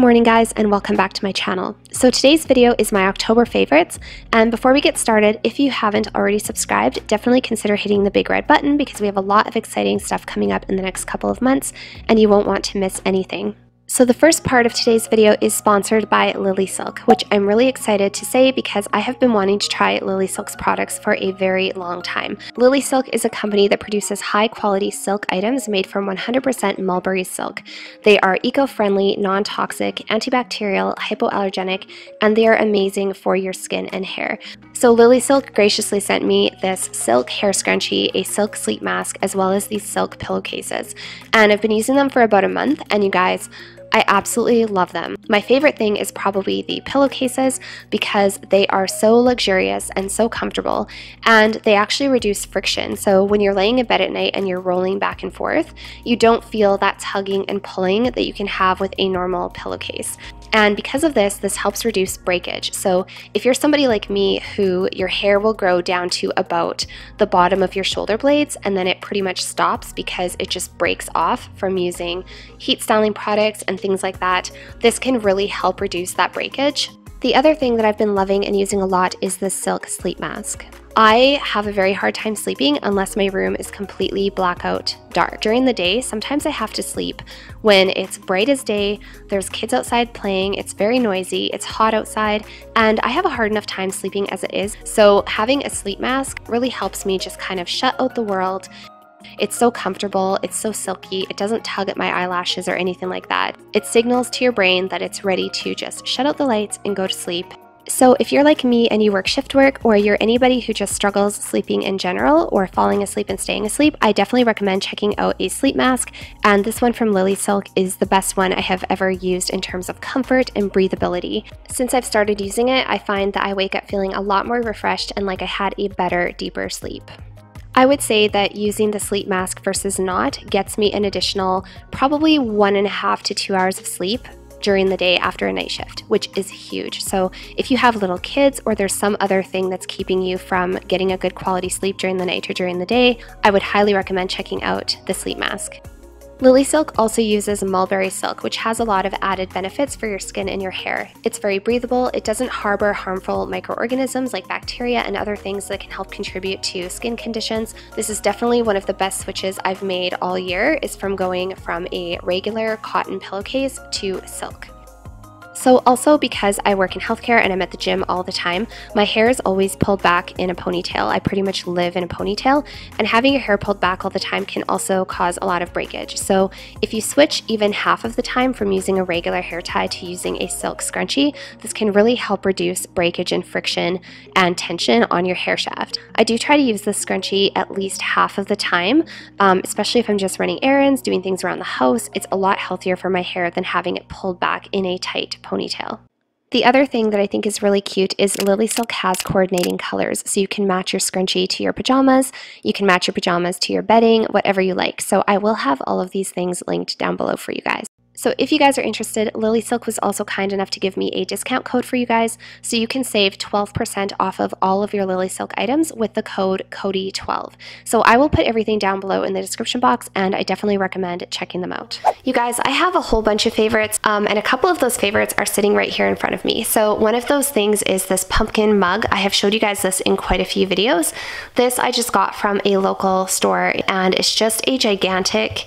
Good morning guys and welcome back to my channel. So today's video is my October favorites and before we get started, if you haven't already subscribed, definitely consider hitting the big red button because we have a lot of exciting stuff coming up in the next couple of months and you won't want to miss anything. So the first part of today's video is sponsored by Lily Silk, which I'm really excited to say because I have been wanting to try Lily Silk's products for a very long time. Lily Silk is a company that produces high quality silk items made from 100% mulberry silk. They are eco-friendly, non-toxic, antibacterial, hypoallergenic, and they are amazing for your skin and hair. So Lily Silk graciously sent me this silk hair scrunchie, a silk sleep mask, as well as these silk pillowcases. And I've been using them for about a month, and you guys, I absolutely love them. My favorite thing is probably the pillowcases because they are so luxurious and so comfortable and they actually reduce friction. So when you're laying in bed at night and you're rolling back and forth, you don't feel that tugging and pulling that you can have with a normal pillowcase. And because of this, this helps reduce breakage. So if you're somebody like me who your hair will grow down to about the bottom of your shoulder blades and then it pretty much stops because it just breaks off from using heat styling products and things like that, this can really help reduce that breakage. The other thing that I've been loving and using a lot is the Silk Sleep Mask. I have a very hard time sleeping unless my room is completely blackout dark. During the day, sometimes I have to sleep when it's bright as day, there's kids outside playing, it's very noisy, it's hot outside, and I have a hard enough time sleeping as it is. So having a sleep mask really helps me just kind of shut out the world it's so comfortable, it's so silky, it doesn't tug at my eyelashes or anything like that. It signals to your brain that it's ready to just shut out the lights and go to sleep so, if you're like me and you work shift work, or you're anybody who just struggles sleeping in general or falling asleep and staying asleep, I definitely recommend checking out a sleep mask. And this one from Lily Silk is the best one I have ever used in terms of comfort and breathability. Since I've started using it, I find that I wake up feeling a lot more refreshed and like I had a better, deeper sleep. I would say that using the sleep mask versus not gets me an additional probably one and a half to two hours of sleep during the day after a night shift, which is huge. So, if you have little kids or there's some other thing that's keeping you from getting a good quality sleep during the night or during the day, I would highly recommend checking out the sleep mask. Lily Silk also uses mulberry silk, which has a lot of added benefits for your skin and your hair. It's very breathable, it doesn't harbor harmful microorganisms like bacteria and other things that can help contribute to skin conditions. This is definitely one of the best switches I've made all year is from going from a regular cotton pillowcase to silk. So also because I work in healthcare and I'm at the gym all the time, my hair is always pulled back in a ponytail. I pretty much live in a ponytail and having your hair pulled back all the time can also cause a lot of breakage. So if you switch even half of the time from using a regular hair tie to using a silk scrunchie, this can really help reduce breakage and friction and tension on your hair shaft. I do try to use this scrunchie at least half of the time, um, especially if I'm just running errands, doing things around the house. It's a lot healthier for my hair than having it pulled back in a tight ponytail ponytail. The other thing that I think is really cute is Lily Silk has coordinating colors. So you can match your scrunchie to your pajamas, you can match your pajamas to your bedding, whatever you like. So I will have all of these things linked down below for you guys. So if you guys are interested, Lily Silk was also kind enough to give me a discount code for you guys, so you can save 12% off of all of your Lily Silk items with the code CODY12. So I will put everything down below in the description box, and I definitely recommend checking them out. You guys, I have a whole bunch of favorites, um, and a couple of those favorites are sitting right here in front of me. So one of those things is this pumpkin mug. I have showed you guys this in quite a few videos. This I just got from a local store, and it's just a gigantic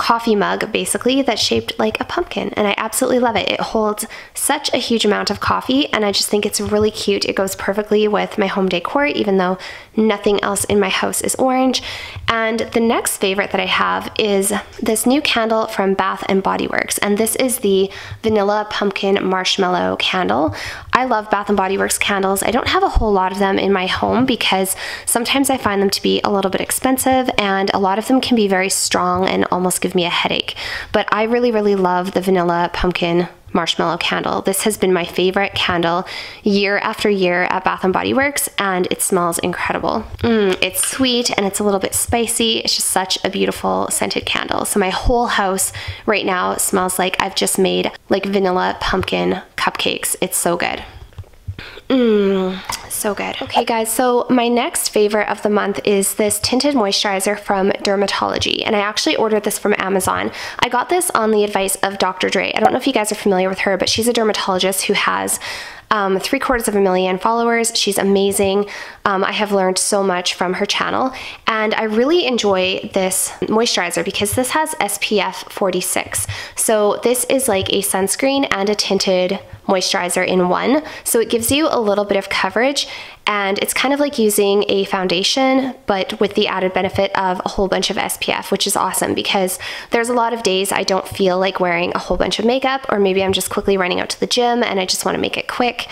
coffee mug basically that's shaped like a pumpkin and I absolutely love it. It holds such a huge amount of coffee and I just think it's really cute. It goes perfectly with my home decor even though nothing else in my house is orange. And the next favorite that I have is this new candle from Bath and Body Works and this is the vanilla pumpkin marshmallow candle. I love Bath and Body Works candles. I don't have a whole lot of them in my home because sometimes I find them to be a little bit expensive and a lot of them can be very strong and almost give me a headache. But I really, really love the vanilla pumpkin marshmallow candle. This has been my favorite candle year after year at Bath & Body Works and it smells incredible. Mm, it's sweet and it's a little bit spicy. It's just such a beautiful scented candle. So my whole house right now smells like I've just made like vanilla pumpkin cupcakes. It's so good. Mmm, so good. Okay guys, so my next favorite of the month is this tinted moisturizer from Dermatology. And I actually ordered this from Amazon. I got this on the advice of Dr. Dray. I don't know if you guys are familiar with her, but she's a dermatologist who has um, three quarters of a million followers. She's amazing. Um, I have learned so much from her channel, and I really enjoy this moisturizer because this has SPF 46. So this is like a sunscreen and a tinted moisturizer in one. So it gives you a little bit of coverage and it's kind of like using a foundation, but with the added benefit of a whole bunch of SPF, which is awesome because there's a lot of days I don't feel like wearing a whole bunch of makeup, or maybe I'm just quickly running out to the gym and I just want to make it quick.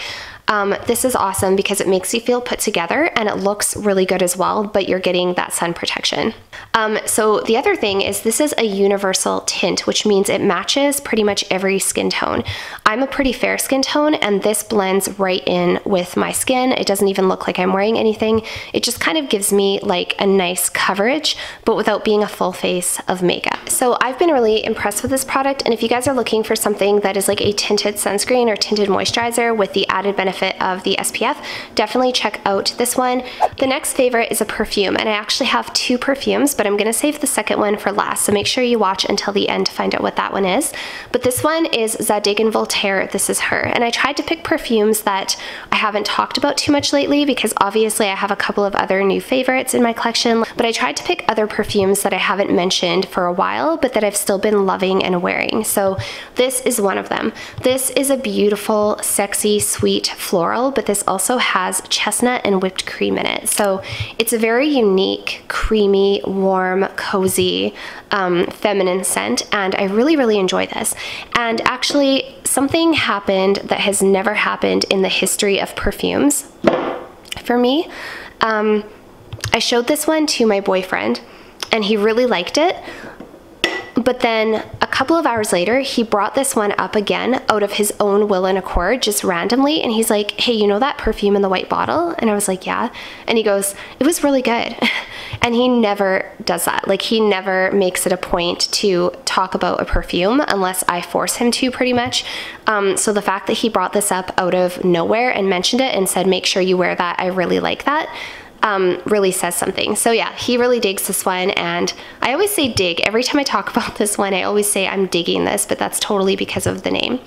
Um, this is awesome because it makes you feel put together and it looks really good as well, but you're getting that sun protection. Um, so the other thing is this is a universal tint, which means it matches pretty much every skin tone. I'm a pretty fair skin tone and this blends right in with my skin. It doesn't even look like I'm wearing anything. It just kind of gives me like a nice coverage, but without being a full face of makeup. So I've been really impressed with this product. And if you guys are looking for something that is like a tinted sunscreen or tinted moisturizer with the added benefit of the SPF, definitely check out this one. The next favorite is a perfume and I actually have two perfumes, but I'm gonna save the second one for last. So make sure you watch until the end to find out what that one is. But this one is Zadig and Voltaire, this is her. And I tried to pick perfumes that I haven't talked about too much lately because obviously I have a couple of other new favorites in my collection, but I tried to pick other perfumes that I haven't mentioned for a while, but that I've still been loving and wearing. So this is one of them. This is a beautiful, sexy, sweet floral, but this also has chestnut and whipped cream in it. So it's a very unique, creamy, warm, cozy, um, feminine scent, and I really, really enjoy this. And actually, something happened that has never happened in the history of perfumes for me. Um, I showed this one to my boyfriend, and he really liked it. But then couple of hours later, he brought this one up again out of his own will and accord, just randomly. And he's like, Hey, you know that perfume in the white bottle? And I was like, Yeah. And he goes, It was really good. and he never does that. Like, he never makes it a point to talk about a perfume unless I force him to, pretty much. Um, so the fact that he brought this up out of nowhere and mentioned it and said, Make sure you wear that, I really like that um, really says something. So yeah, he really digs this one and I always say dig. Every time I talk about this one, I always say I'm digging this, but that's totally because of the name.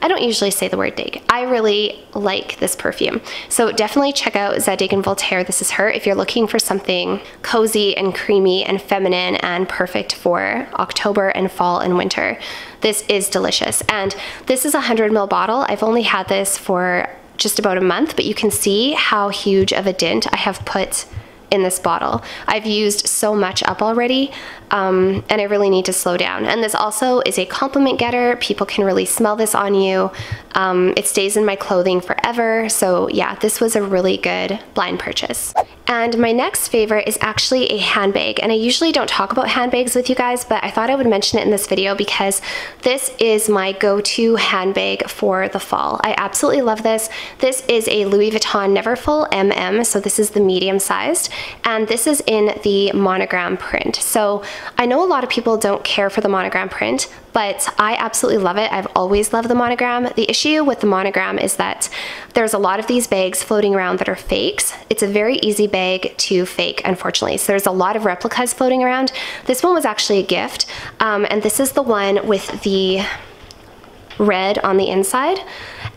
I don't usually say the word dig. I really like this perfume. So definitely check out Zadig and Voltaire. This is her if you're looking for something cozy and creamy and feminine and perfect for October and fall and winter. This is delicious. And this is a 100 ml bottle. I've only had this for just about a month, but you can see how huge of a dent I have put in this bottle. I've used so much up already um, and I really need to slow down. And this also is a compliment getter. People can really smell this on you. Um, it stays in my clothing forever. So yeah, this was a really good blind purchase. And my next favorite is actually a handbag. And I usually don't talk about handbags with you guys, but I thought I would mention it in this video because this is my go-to handbag for the fall. I absolutely love this. This is a Louis Vuitton Neverfull MM, so this is the medium sized, and this is in the monogram print. So I know a lot of people don't care for the monogram print, but I absolutely love it. I've always loved the monogram. The issue with the monogram is that there's a lot of these bags floating around that are fakes. It's a very easy bag to fake, unfortunately. So there's a lot of replicas floating around. This one was actually a gift, um, and this is the one with the red on the inside.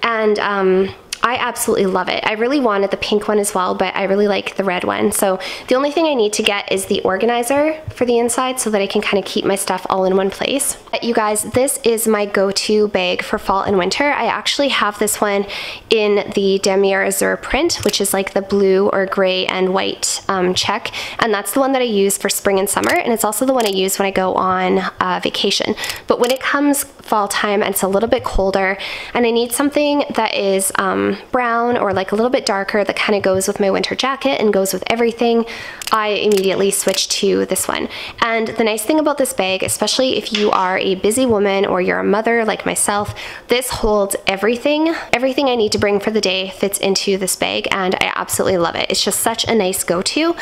And um, I absolutely love it. I really wanted the pink one as well, but I really like the red one. So the only thing I need to get is the organizer for the inside so that I can kind of keep my stuff all in one place. But you guys, this is my go-to bag for fall and winter. I actually have this one in the Damier Azur print, which is like the blue or gray and white um, check. And that's the one that I use for spring and summer. And it's also the one I use when I go on uh, vacation. But when it comes fall time and it's a little bit colder and I need something that is um, brown or like a little bit darker that kind of goes with my winter jacket and goes with everything, I immediately switched to this one. And the nice thing about this bag, especially if you are a busy woman or you're a mother like myself, this holds everything. Everything I need to bring for the day fits into this bag and I absolutely love it. It's just such a nice go-to.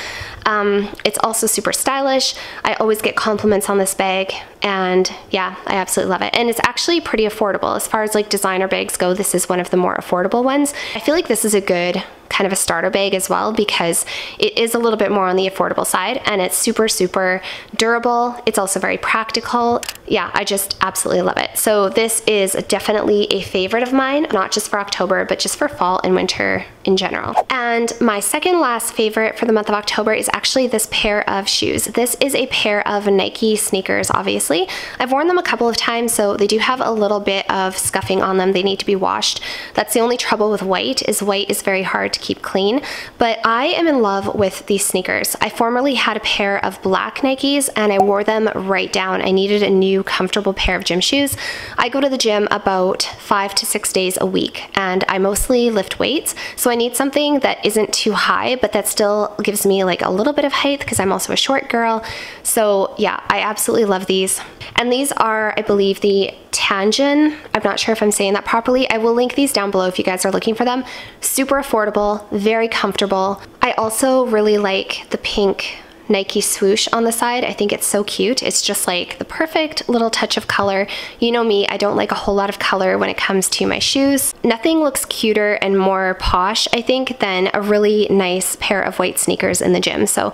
Um, it's also super stylish. I always get compliments on this bag and yeah, I absolutely love it. And it's actually pretty affordable. As far as like designer bags go, this is one of the more affordable ones. I feel like this is a good kind of a starter bag as well because it is a little bit more on the affordable side and it's super, super durable. It's also very practical. Yeah, I just absolutely love it. So this is definitely a favorite of mine, not just for October, but just for fall and winter in general. And my second last favorite for the month of October is actually this pair of shoes. This is a pair of Nike sneakers, obviously. I've worn them a couple of times, so they do have a little bit of scuffing on them. They need to be washed. That's the only trouble with white, is white is very hard to keep clean. But I am in love with these sneakers. I formerly had a pair of black Nikes and I wore them right down. I needed a new comfortable pair of gym shoes. I go to the gym about five to six days a week and I mostly lift weights. So I need something that isn't too high, but that still gives me like a little bit of height because I'm also a short girl. So yeah, I absolutely love these. And these are, I believe, the Tanjun. I'm not sure if I'm saying that properly. I will link these down below if you guys are looking for them. Super affordable, very comfortable. I also really like the pink Nike swoosh on the side. I think it's so cute. It's just like the perfect little touch of color. You know me, I don't like a whole lot of color when it comes to my shoes. Nothing looks cuter and more posh, I think, than a really nice pair of white sneakers in the gym. So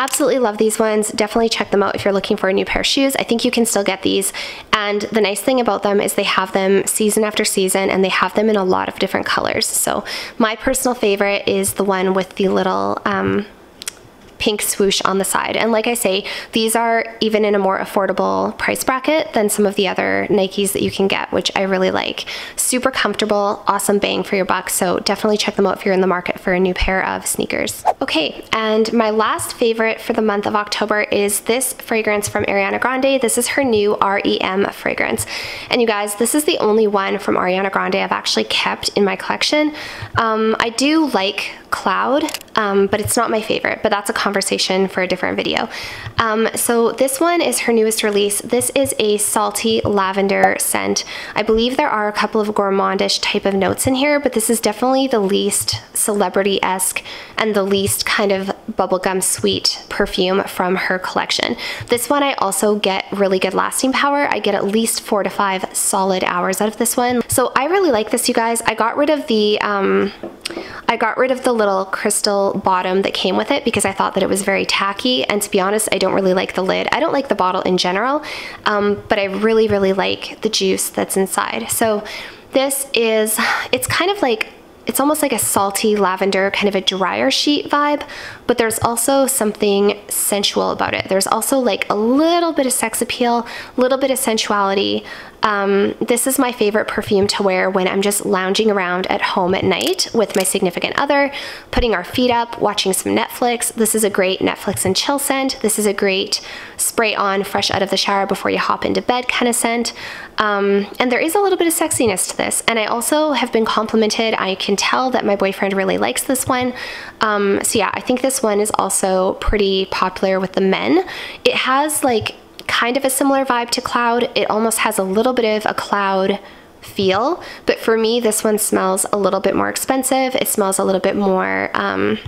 absolutely love these ones. Definitely check them out if you're looking for a new pair of shoes. I think you can still get these. And the nice thing about them is they have them season after season and they have them in a lot of different colors. So my personal favorite is the one with the little um, pink swoosh on the side. And like I say, these are even in a more affordable price bracket than some of the other Nikes that you can get, which I really like. Super comfortable, awesome bang for your buck. So definitely check them out if you're in the market for a new pair of sneakers. Okay, and my last favorite for the month of October is this fragrance from Ariana Grande. This is her new REM fragrance. And you guys, this is the only one from Ariana Grande I've actually kept in my collection. Um, I do like Cloud, um, but it's not my favorite, but that's a conversation for a different video. Um, so this one is her newest release. This is a salty lavender scent. I believe there are a couple of gourmandish type of notes in here, but this is definitely the least celebrity-esque and the least kind of bubblegum sweet perfume from her collection. This one I also get really good lasting power. I get at least four to five solid hours out of this one. So I really like this, you guys. I got rid of the, um, I got rid of the little crystal bottom that came with it because I thought that it was very tacky. And to be honest, I don't really like the lid. I don't like the bottle in general, um, but I really, really like the juice that's inside. So this is, it's kind of like it's almost like a salty lavender, kind of a drier sheet vibe, but there's also something sensual about it. There's also like a little bit of sex appeal, a little bit of sensuality, um, this is my favorite perfume to wear when I'm just lounging around at home at night with my significant other, putting our feet up, watching some Netflix. This is a great Netflix and chill scent. This is a great spray on fresh out of the shower before you hop into bed kind of scent. Um, and there is a little bit of sexiness to this. And I also have been complimented. I can tell that my boyfriend really likes this one. Um, so yeah, I think one is also pretty popular with the men. It has like kind of a similar vibe to Cloud. It almost has a little bit of a Cloud feel, but for me, this one smells a little bit more expensive. It smells a little bit more um,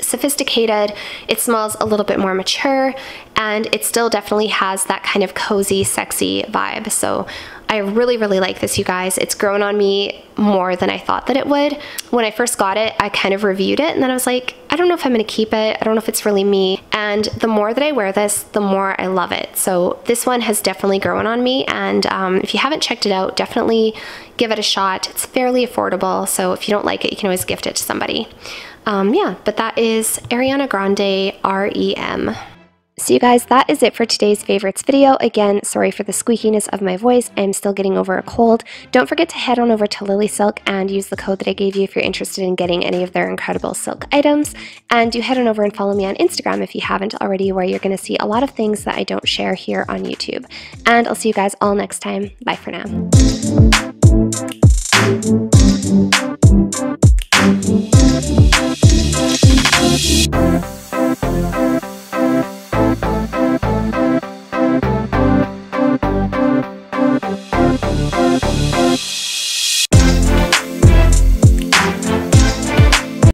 sophisticated. It smells a little bit more mature, and it still definitely has that kind of cozy, sexy vibe. So I really, really like this, you guys. It's grown on me more than I thought that it would. When I first got it, I kind of reviewed it and then I was like, I don't know if I'm gonna keep it. I don't know if it's really me. And the more that I wear this, the more I love it. So this one has definitely grown on me. And um, if you haven't checked it out, definitely give it a shot. It's fairly affordable. So if you don't like it, you can always gift it to somebody. Um, yeah, but that is Ariana Grande REM. So you guys, that is it for today's favorites video. Again, sorry for the squeakiness of my voice. I'm still getting over a cold. Don't forget to head on over to Lily Silk and use the code that I gave you if you're interested in getting any of their incredible silk items. And do head on over and follow me on Instagram if you haven't already, where you're going to see a lot of things that I don't share here on YouTube. And I'll see you guys all next time. Bye for now.